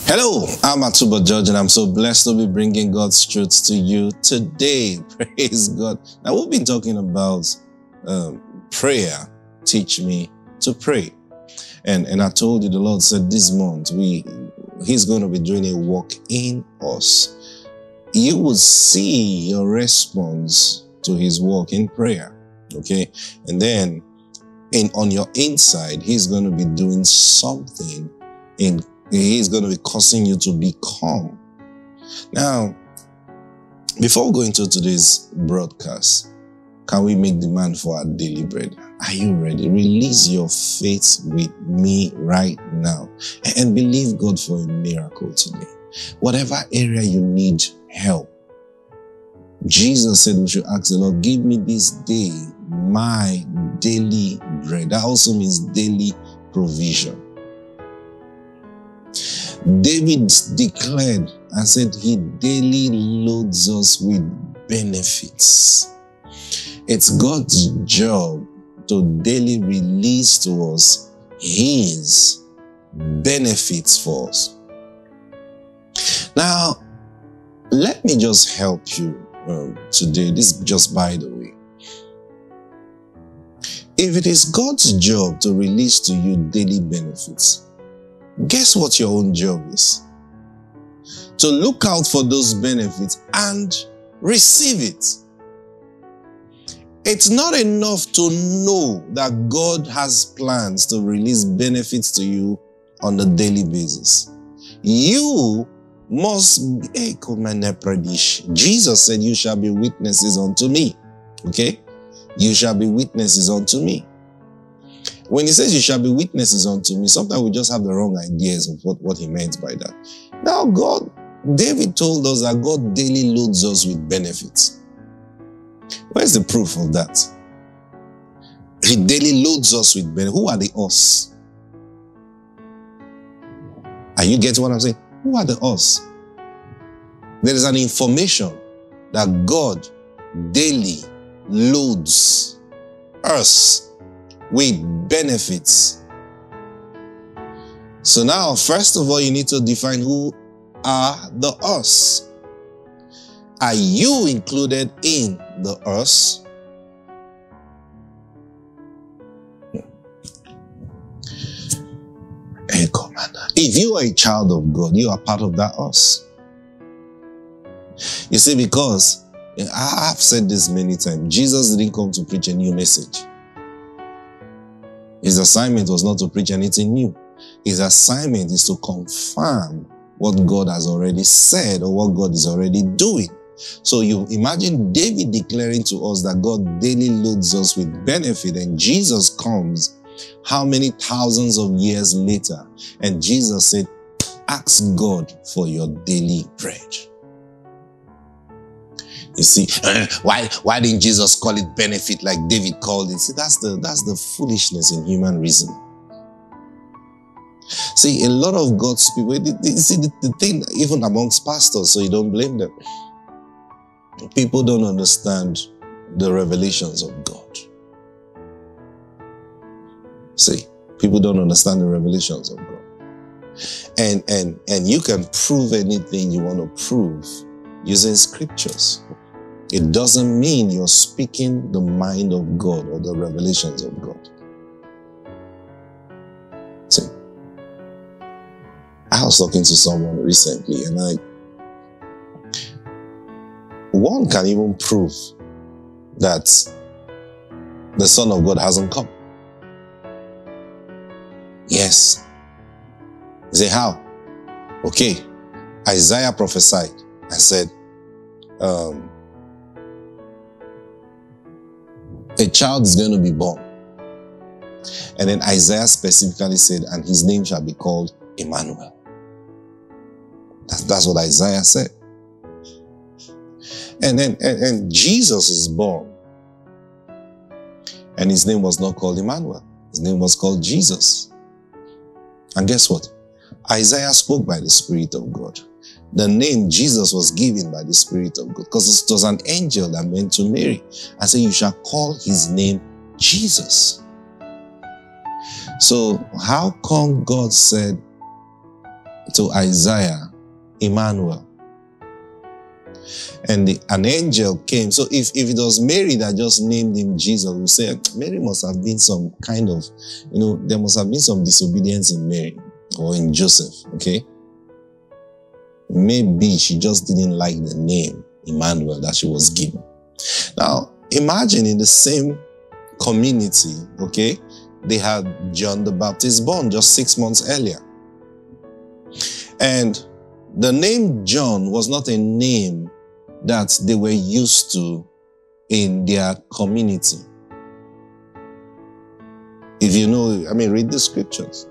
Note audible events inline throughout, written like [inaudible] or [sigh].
Hello, I'm Atubo George, and I'm so blessed to be bringing God's truth to you today. [laughs] Praise God. Now, we've been talking about um, prayer. Teach me to pray. And, and I told you the Lord said this month, we He's going to be doing a work in us. You will see your response to His work in prayer. Okay. And then in, on your inside, He's going to be doing something in He's going to be causing you to become. Now, before going to today's broadcast, can we make demand for our daily bread? Are you ready? Release your faith with me right now and believe God for a miracle today. Whatever area you need help, Jesus said we should ask the Lord, give me this day my daily bread. That also means daily provision. David declared and said he daily loads us with benefits. It's God's job to daily release to us his benefits for us. Now, let me just help you um, today. This just by the way. If it is God's job to release to you daily benefits, Guess what your own job is? To look out for those benefits and receive it. It's not enough to know that God has plans to release benefits to you on a daily basis. You must be, Jesus said, You shall be witnesses unto me. Okay? You shall be witnesses unto me. When he says you shall be witnesses unto me, sometimes we just have the wrong ideas of what, what he meant by that. Now, God, David told us that God daily loads us with benefits. Where's the proof of that? He daily loads us with benefits. Who are the us? Are you getting what I'm saying? Who are the us? There is an information that God daily loads us with benefits. So now, first of all, you need to define who are the us. Are you included in the us? If you are a child of God, you are part of that us. You see, because I've said this many times, Jesus didn't come to preach a new message. His assignment was not to preach anything new. His assignment is to confirm what God has already said or what God is already doing. So you imagine David declaring to us that God daily loads us with benefit and Jesus comes how many thousands of years later and Jesus said, ask God for your daily bread. You see, uh, why why didn't Jesus call it benefit like David called it? See, that's the that's the foolishness in human reason. See, a lot of God's people, you see the, the thing even amongst pastors, so you don't blame them. People don't understand the revelations of God. See, people don't understand the revelations of God. And and and you can prove anything you want to prove using scriptures. It doesn't mean you're speaking the mind of God or the revelations of God. See, I was talking to someone recently and I, one can even prove that the Son of God hasn't come. Yes. Say, how? Okay. Isaiah prophesied and said, um, child is going to be born. And then Isaiah specifically said, and his name shall be called Emmanuel. That's, that's what Isaiah said. And then and, and Jesus is born. And his name was not called Emmanuel. His name was called Jesus. And guess what? Isaiah spoke by the Spirit of God the name Jesus was given by the Spirit of God because it was an angel that went to Mary and said, You shall call his name Jesus. So, how come God said to Isaiah, Emmanuel. And the, an angel came. So if, if it was Mary that just named him Jesus, we say ah, Mary must have been some kind of, you know, there must have been some disobedience in Mary or in Joseph, okay? Maybe she just didn't like the name Emmanuel that she was given. Now, imagine in the same community, okay, they had John the Baptist born just six months earlier. And the name John was not a name that they were used to in their community. If you know, I mean, read the scriptures.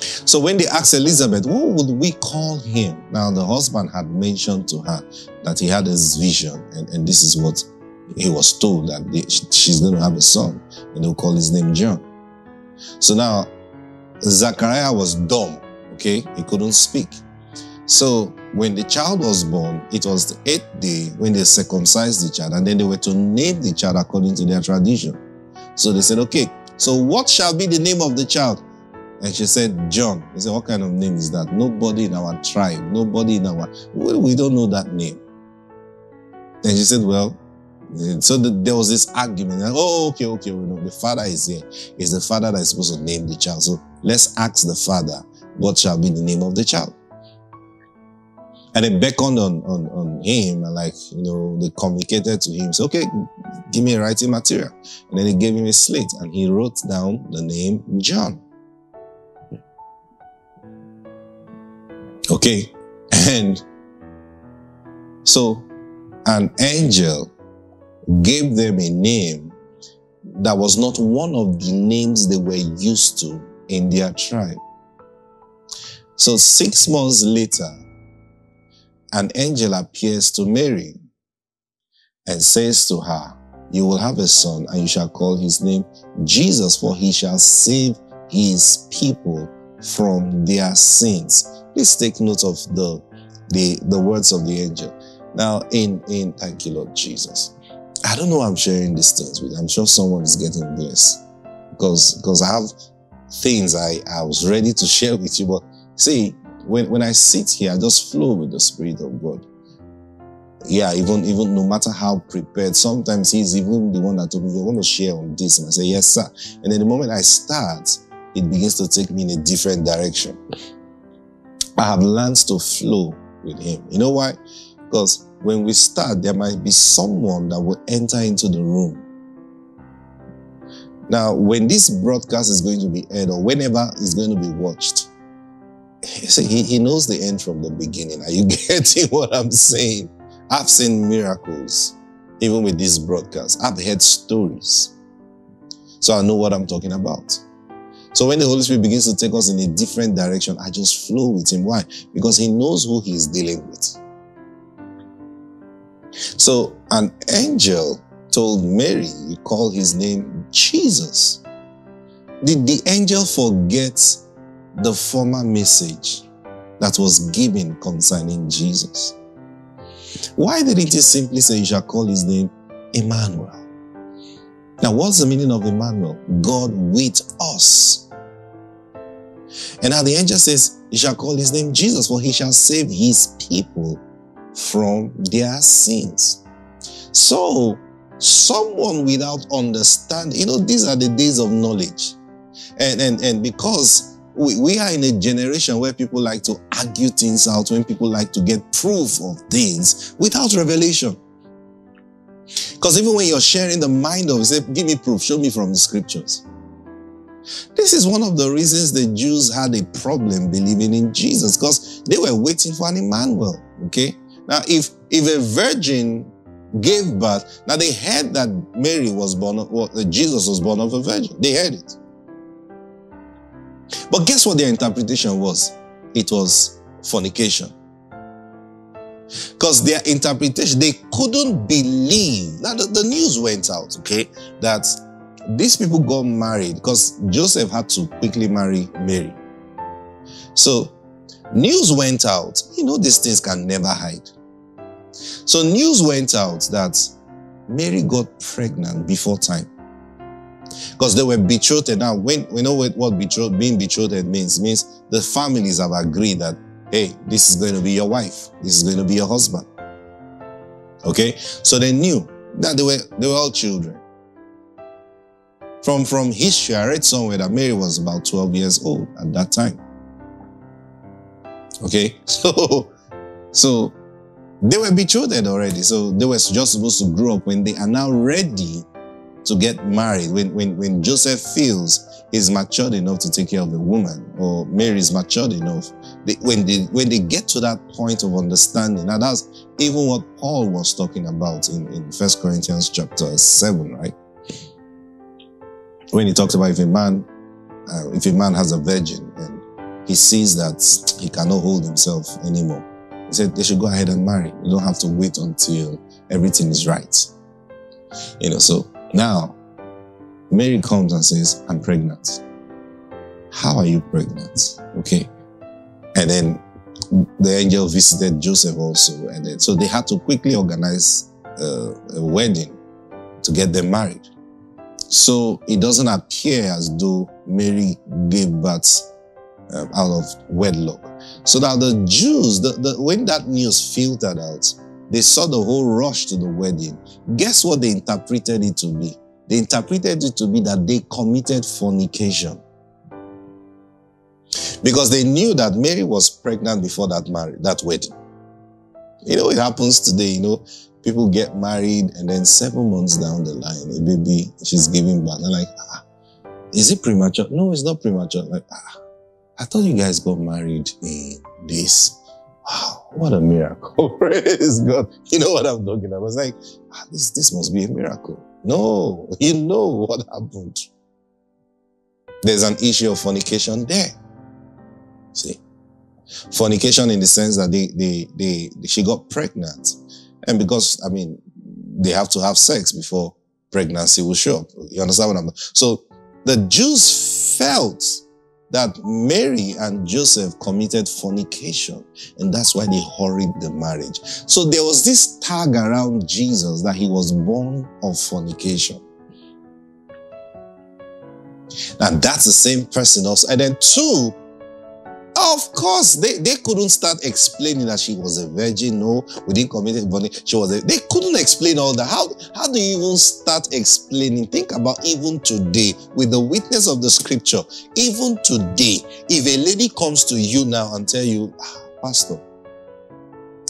So when they asked Elizabeth, what would we call him? Now, the husband had mentioned to her that he had this vision, and, and this is what he was told that they, she's going to have a son, and they'll call his name John. So now, Zachariah was dumb, okay? He couldn't speak. So when the child was born, it was the eighth day when they circumcised the child, and then they were to name the child according to their tradition. So they said, okay, so what shall be the name of the child? And she said, John. He said, what kind of name is that? Nobody in our tribe, nobody in our, we don't know that name. And she said, well, so the, there was this argument. Like, oh, okay, okay, we know the father is here. It's the father that is supposed to name the child. So let's ask the father, what shall be the name of the child? And they beckoned on, on, on him and like, you know, they communicated to him. So, okay, give me writing material. And then they gave him a slate and he wrote down the name John. Okay. And so an angel gave them a name that was not one of the names they were used to in their tribe. So six months later, an angel appears to Mary and says to her, You will have a son, and you shall call his name Jesus, for he shall save his people from their sins. Please take note of the, the, the words of the angel. Now, in, in, thank you, Lord Jesus. I don't know I'm sharing these things with. I'm sure someone is getting blessed because, because I have things I, I was ready to share with you. But see, when, when I sit here, I just flow with the Spirit of God. Yeah, even, even no matter how prepared, sometimes he's even the one that told me, you want to share on this. And I say, yes, sir. And then the moment I start, it begins to take me in a different direction. I have learned to flow with him. You know why? Because when we start, there might be someone that will enter into the room. Now, when this broadcast is going to be aired or whenever it's going to be watched, [laughs] he, he knows the end from the beginning. Are you [laughs] getting what I'm saying? I've seen miracles even with this broadcast. I've heard stories. So I know what I'm talking about. So when the Holy Spirit begins to take us in a different direction, I just flow with Him. Why? Because He knows who He is dealing with. So an angel told Mary, you call his name Jesus. Did the angel forget the former message that was given concerning Jesus? Why didn't he simply say, You shall call his name Emmanuel? Now, what's the meaning of Emmanuel? God with us. And now the angel says, You shall call his name Jesus, for he shall save his people from their sins. So, someone without understanding, you know, these are the days of knowledge. And, and, and because we, we are in a generation where people like to argue things out, when people like to get proof of things without revelation. Because even when you're sharing the mind of, say, give me proof, show me from the scriptures. This is one of the reasons the Jews had a problem believing in Jesus because they were waiting for an Emmanuel. Okay. Now, if, if a virgin gave birth, now they heard that Mary was born, of, well, Jesus was born of a virgin. They heard it. But guess what their interpretation was? It was fornication. Because their interpretation, they couldn't believe. Now, the, the news went out, okay, that these people got married because Joseph had to quickly marry Mary. So, news went out. You know, these things can never hide. So news went out that Mary got pregnant before time. Because they were betrothed. Now, when we know what betrothed, being betrothed means, means the families have agreed that, hey, this is going to be your wife. This is going to be your husband. Okay? So they knew that they were, they were all children. From, from history, I read somewhere that Mary was about 12 years old at that time. Okay? [laughs] So, so they were betrothed already. So they were just supposed to grow up when they are now ready to get married. When, when, when Joseph feels he's matured enough to take care of a woman or Mary is matured enough, they, when, they, when they get to that point of understanding, now that's even what Paul was talking about in, in 1 Corinthians chapter 7, right? When he talks about if a man, uh, if a man has a virgin and he sees that he cannot hold himself anymore, he said they should go ahead and marry. You don't have to wait until everything is right. You know, so now Mary comes and says, I'm pregnant. How are you pregnant? Okay. And then the angel visited Joseph also. And then, so they had to quickly organize uh, a wedding to get them married. So it doesn't appear as though Mary gave birth um, out of wedlock. So that the Jews, the, the, when that news filtered out, they saw the whole rush to the wedding. Guess what they interpreted it to be? They interpreted it to be that they committed fornication. Because they knew that Mary was pregnant before that marriage, that wedding. You know, it happens today, you know, people get married and then seven months down the line, a baby, she's giving birth. They're like, ah, is it premature? No, it's not premature. Like, ah, I thought you guys got married in this. Wow, what a miracle. [laughs] Praise God. You know what I'm talking about? I was like, ah, this, this must be a miracle. No, [laughs] you know what happened. There's an issue of fornication there. See? Fornication in the sense that they, they, they, she got pregnant. And because, I mean, they have to have sex before pregnancy will show up. You understand what I'm So the Jews felt that Mary and Joseph committed fornication, and that's why they hurried the marriage. So there was this tag around Jesus that he was born of fornication. And that's the same person also. And then two, of course, they, they couldn't start explaining that she was a virgin. No, we didn't commit it. She was a, they couldn't explain all that. How, how do you even start explaining? Think about even today with the witness of the scripture. Even today, if a lady comes to you now and tell you, ah, Pastor,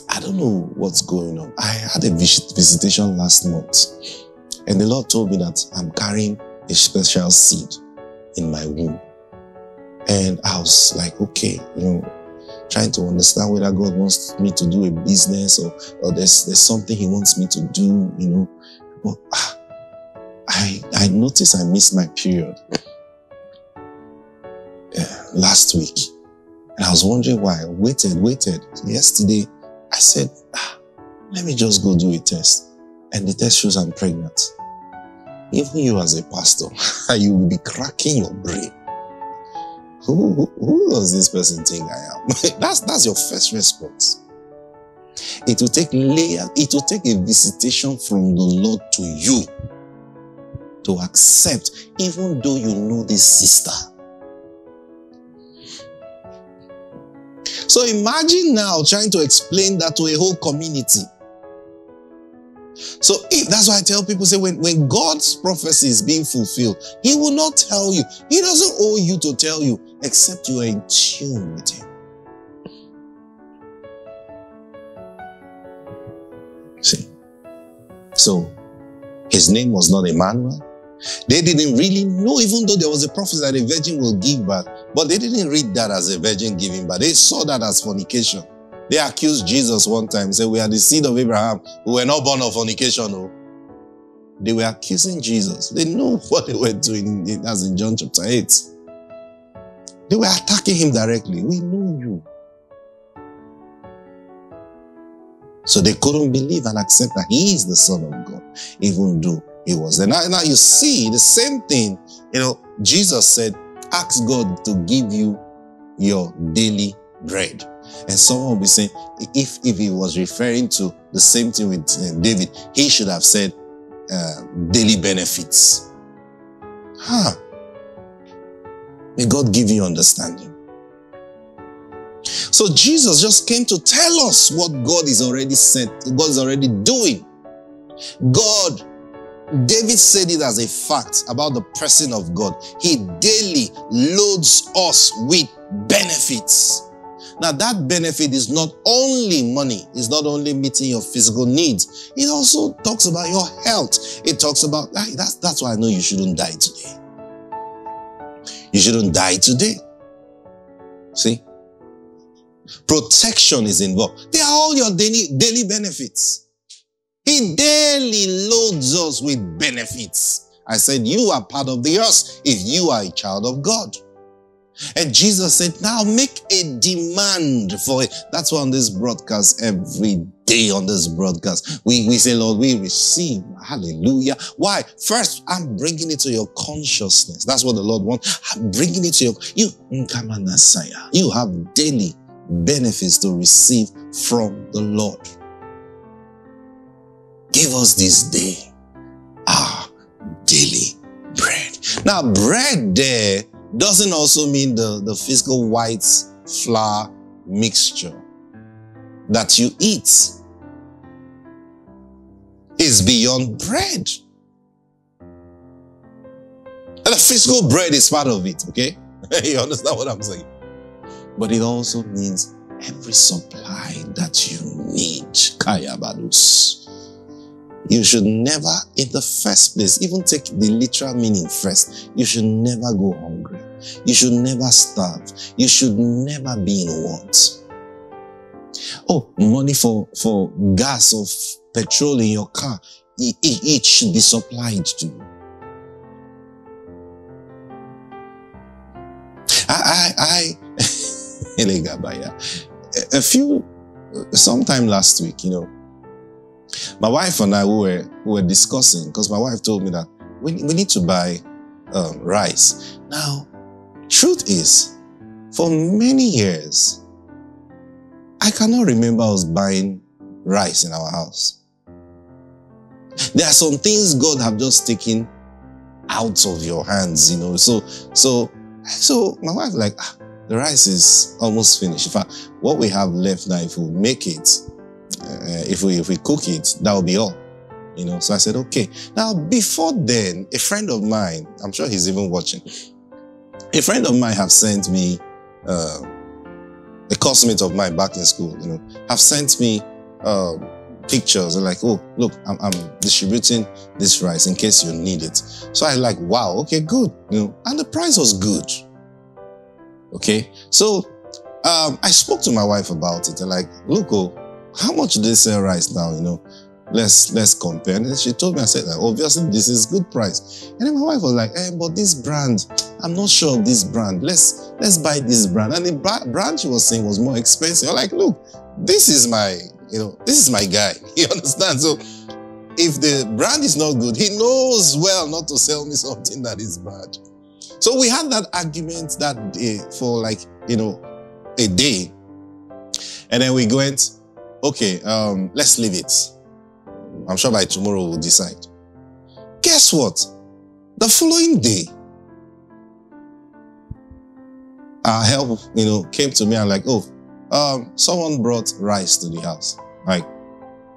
I don't know what's going on. I had a visitation last month and the Lord told me that I'm carrying a special seed in my womb. And I was like, okay, you know, trying to understand whether God wants me to do a business or, or there's, there's something he wants me to do, you know. But ah, I, I noticed I missed my period uh, last week. And I was wondering why. I waited, waited. Yesterday, I said, ah, let me just go do a test. And the test shows I'm pregnant. Even you as a pastor, [laughs] you will be cracking your brain who, who, does this person think I am? [laughs] that's, that's your first response. It will take layers, it will take a visitation from the Lord to you to accept, even though you know this sister. So imagine now trying to explain that to a whole community. So if that's why I tell people say when, when God's prophecy is being fulfilled, He will not tell you. He doesn't owe you to tell you except you are in tune with Him. See? So his name was not Emmanuel. They didn't really know, even though there was a prophecy that a virgin will give birth, but they didn't read that as a virgin giving birth. They saw that as fornication. They accused Jesus one time, said, We are the seed of Abraham. We were not born of fornication. No. They were accusing Jesus. They knew [laughs] what they were doing, as in John chapter 8. They were attacking him directly. We know you. So they couldn't believe and accept that he is the Son of God, even though he was there. Now, now you see the same thing. You know, Jesus said, Ask God to give you your daily bread. And someone will be saying, if, if he was referring to the same thing with uh, David, he should have said uh, daily benefits. Huh. May God give you understanding. So Jesus just came to tell us what God is already sent, God is already doing. God, David said it as a fact about the person of God. He daily loads us with benefits. Now that benefit is not only money, it's not only meeting your physical needs. It also talks about your health. It talks about, that's, that's why I know you shouldn't die today. You shouldn't die today. See? Protection is involved. They are all your daily, daily benefits. He daily loads us with benefits. I said, you are part of the earth if you are a child of God. And Jesus said, now make a demand for it. That's why on this broadcast, every day on this broadcast, we, we say, Lord, we receive. Hallelujah. Why? First, I'm bringing it to your consciousness. That's what the Lord wants. I'm bringing it to your, you, you have daily benefits to receive from the Lord. Give us this day our daily bread. Now, bread there doesn't also mean the, the physical white flour mixture that you eat is beyond bread. And the physical bread is part of it, okay? [laughs] you understand what I'm saying? But it also means every supply that you need. Kaya Badus. You should never, in the first place, even take the literal meaning first, you should never go hungry. You should never starve. You should never be in want. Oh, money for, for gas or petrol in your car, it, it, should be supplied to you. I, I, I, [laughs] a few, sometime last week, you know, my wife and I we were, we were discussing because my wife told me that we, we need to buy um, rice. Now, truth is, for many years, I cannot remember us buying rice in our house. There are some things God have just taken out of your hands, you know. So, so, so my wife like, ah, the rice is almost finished. In fact, what we have left now, if we make it, uh, if we if we cook it, that will be all. You know, so I said, okay. Now, before then, a friend of mine, I'm sure he's even watching, a friend of mine have sent me, uh, a classmate of mine back in school, you know, have sent me uh, pictures like, oh, look, I'm, I'm, distributing this rice in case you need it. So I like, wow, okay, good, you know, and the price was good. Okay, so um, I spoke to my wife about it and like, look, oh, how much do they sell rice now? You know, let's let's compare. And she told me, I said, obviously this is good price. And then my wife was like, eh, but this brand, I'm not sure of this brand. Let's let's buy this brand. And the brand she was saying was more expensive. I'm like, look, this is my, you know, this is my guy. [laughs] You understand? So if the brand is not good, he knows well not to sell me [laughs] something that is bad. So we had that argument that day for like, you know, a day. And then we went, okay, um, let's leave it. I'm sure by tomorrow we'll decide. Guess what? The following day, our help, you know, came to me and like, oh, um, someone brought rice to the house. Like,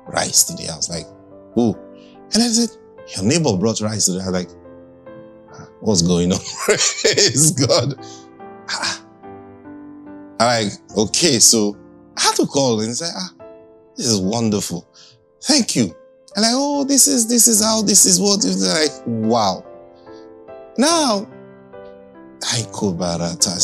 rice to the house. Like, who? And I said, your neighbor brought rice to the house. Like, ah, what's going on? [laughs] Praise God. Ah. I'm like, okay, so I had to call and say, ah, this is wonderful. Thank you. And like, oh, this is, this is how, this is what, it's like, wow. Now, I could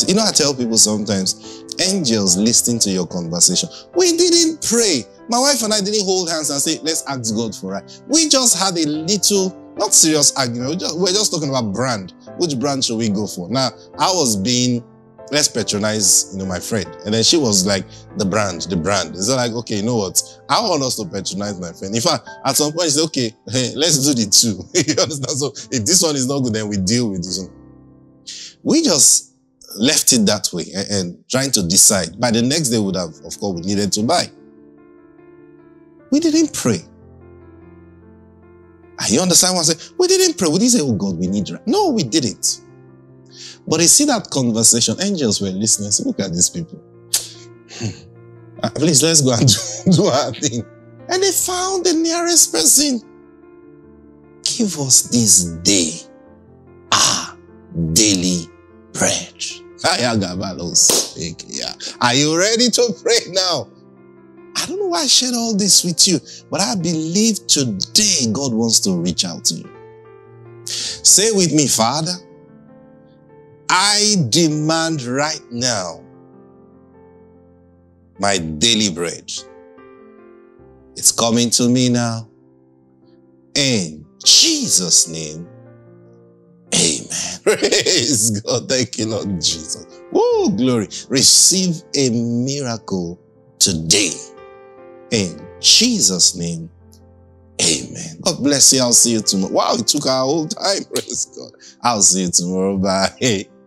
You know, I tell people sometimes, angels listening to your conversation. We didn't pray. My wife and I didn't hold hands and say, let's ask God for it. We just had a little, not serious argument. We're just, we're just talking about brand. Which brand should we go for? Now, I was being let's patronize, you know, my friend. And then she was like, the brand, the brand. It's like, okay, you know what? I want us to patronize my friend. In fact, at some point, said, okay, hey, let's do the two. [laughs] you understand? So if this one is not good, then we deal with this one. We just left it that way and, and trying to decide. By the next day, would have, of course, we needed to buy. We didn't pray. Ah, you understand what I'm saying? We didn't pray. We didn't say, oh God, we need No, we didn't. But you see that conversation, angels were listening. So look at these people. Uh, please, let's go and do, [laughs] do our thing. And they found the nearest person. Give us this day our daily bread. Are you ready to pray now? I don't know why I shared all this with you, but I believe today God wants to reach out to you. Say with me, Father, I demand right now my daily bread. It's coming to me now. In Jesus' name, amen. [laughs] Praise God. Thank you, Lord Jesus. Woo, glory. Receive a miracle today. In Jesus' name, amen. God bless you. I'll see you tomorrow. Wow, it took our whole [laughs] time. Praise God. I'll see you tomorrow. Bye. [laughs]